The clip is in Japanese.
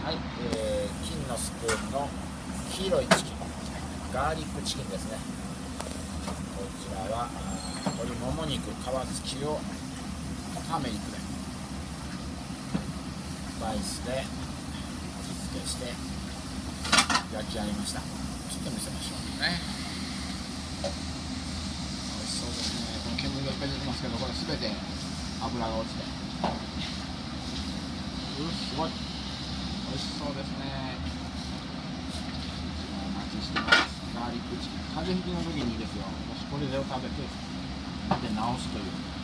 はい、えー、金のスプーンの黄色いチキンガーリックチキンですね。こちらは鶏もも肉皮付きをターメリックでスパイスで味付けして焼き上げました。ちょっと見せましょうね。美味しそうですね。この煙がいっぱい出てますけどこれ全て油が落ちて。うわすごい。美味しそうですね。お待ちしてます。ガーリックチキン。風邪ひきの時にいいですよ。私これを食べてで治すという。